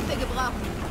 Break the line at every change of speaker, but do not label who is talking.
Hilfe gebrauchen.